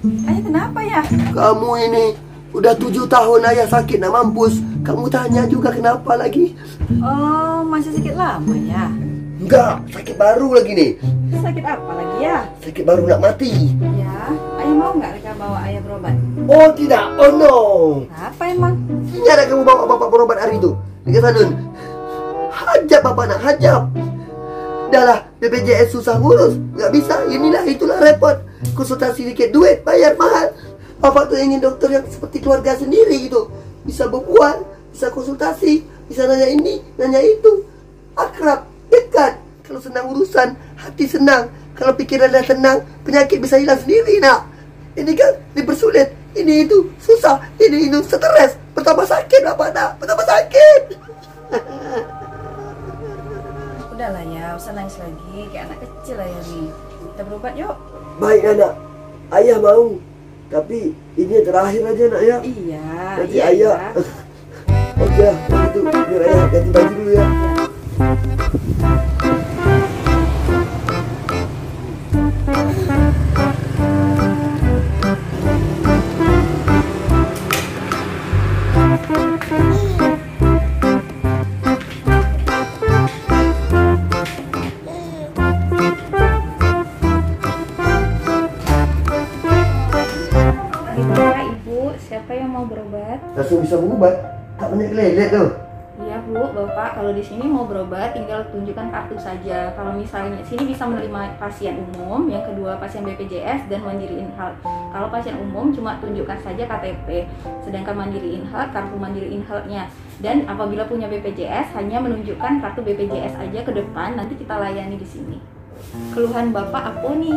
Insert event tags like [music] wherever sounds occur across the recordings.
Ayah kenapa ya? Kamu ini udah tujuh tahun ayah sakit nak mampus. Kamu tanya juga kenapa lagi? Oh, masih sakit lama ya? Enggak, sakit baru lagi nih. Sakit apa lagi ya? Sakit baru nak mati. Ya, ayah mau nggak Rika bawa ayah berobat? Oh tidak, oh no. Apa emang? Ingat tak kamu bawa bapak berobat hari itu? Di Sanun. Hajab bapak nak, hajab. Dah lah, BPJS susah ngurus. Nggak bisa, inilah itulah repot. Konsultasi dikit duit, bayar mahal. Bapak tuh ingin dokter yang seperti keluarga sendiri gitu. Bisa berbual, bisa konsultasi, bisa nanya ini, nanya itu. Akrab, dekat. Kalau senang urusan, hati senang. Kalau pikiran dah tenang, penyakit bisa hilang sendiri nak. Ini kan dipersulit. Ini itu susah. Ini itu stres. Pertama sakit apa nak? Pertama sakit. Usah nangis lagi. Kayak anak kecil ayah nih. Kita berobat yuk. Baik anak. Ayah mau. Tapi ini yang terakhir aja nak ya. Iya, Nanti iya, ayah. iya. [laughs] Oke lah, kalau gitu biar ayah ganti baju dulu ya. Siapa yang mau berobat? Langsung bisa berobat. Tak banyak lelet tuh. Iya bu, bapak kalau di sini mau berobat tinggal tunjukkan kartu saja. Kalau misalnya sini bisa menerima pasien umum, yang kedua pasien BPJS dan Mandiri Inhealth. Kalau pasien umum cuma tunjukkan saja KTP, sedangkan Mandiri Inhealth kartu Mandiri Inhealth-nya. Dan apabila punya BPJS hanya menunjukkan kartu BPJS aja ke depan, nanti kita layani di sini. Keluhan bapak apa nih?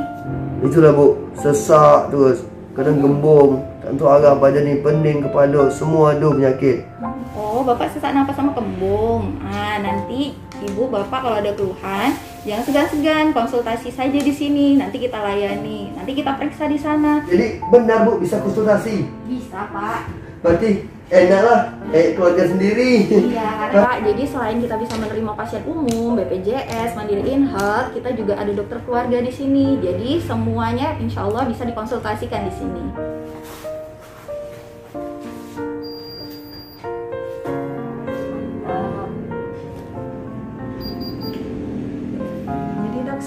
Itulah bu, sesak terus. Kadang gembung, tak tahu arah badan ni pening kepala, semua ada penyakit. Oh, bapak sesak napas sama kembung. Ah, nanti ibu bapak kalau ada keluhan, jangan segan-segan konsultasi saja di sini. Nanti kita layani. Nanti kita periksa di sana. Jadi benar bu bisa konsultasi. Bisa, Pak. Berarti enaklah kayak keluarga sendiri. Iya, karena Pak, jadi selain kita bisa menerima pasien umum, BPJS, Mandiri Inhealth, kita juga ada dokter keluarga di sini. Jadi semuanya insya Allah bisa dikonsultasikan di sini.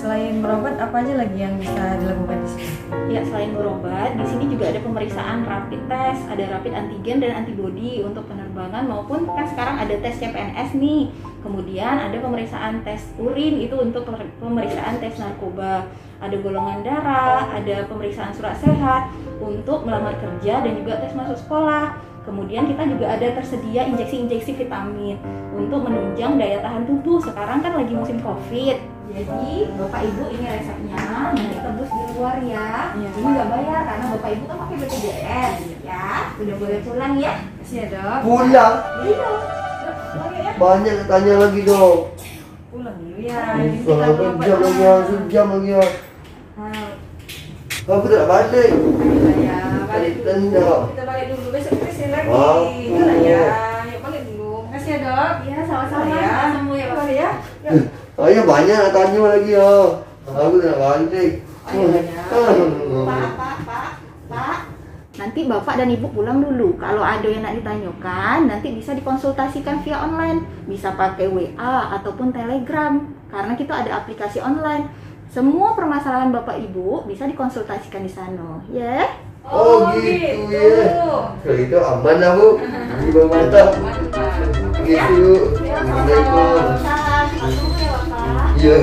Selain berobat apa aja lagi yang bisa dilakukan di sini? Ya, selain berobat, di sini juga ada pemeriksaan rapid test, ada rapid antigen dan antibody untuk penerbangan maupun kan sekarang ada tes CPNS nih. Kemudian ada pemeriksaan tes urin itu untuk pemeriksaan tes narkoba. Ada golongan darah, ada pemeriksaan surat sehat untuk melamar kerja dan juga tes masuk sekolah. Kemudian kita juga ada tersedia injeksi-injeksi vitamin untuk menunjang daya tahan tubuh. Sekarang kan lagi musim Covid. Jadi, Bapak Ibu ini resepnya nanti tebus di luar ya. Iya. Ini nggak bayar karena Bapak Ibu kan pakai BPJS ya. Sudah boleh pulang ya. Kasih ya dok. Pulang. Iya. Pulang ya. Banyak tanya lagi dong. Pulang dulu ya. Berobat sejam lagi ya, sejam lagi ya. Aku tak balik. Ya, balik dulu. Kita balik dulu, besok kita ke sini lagi. Ah. Itulah ya, yuk balik dulu. Makasih ya dok. Iya, sama-sama. Ya. Semua ya, Pak. Ya. Ayah banyak nak tanya lagi ya. Aku tak balik. Ayo banyak. Pak, Pak, Pak, Pak. Nanti Bapak dan Ibu pulang dulu. Kalau ada yang nak ditanyakan, nanti bisa dikonsultasikan via online. Bisa pakai WA ataupun Telegram. Karena kita ada aplikasi online. Semua permasalahan Bapak Ibu bisa dikonsultasikan di sana. Ya. Oh, gitu ya. Kalau itu aman lah bu. Ini baru mantap. Gitu. Assalamualaikum. Ya. Iya.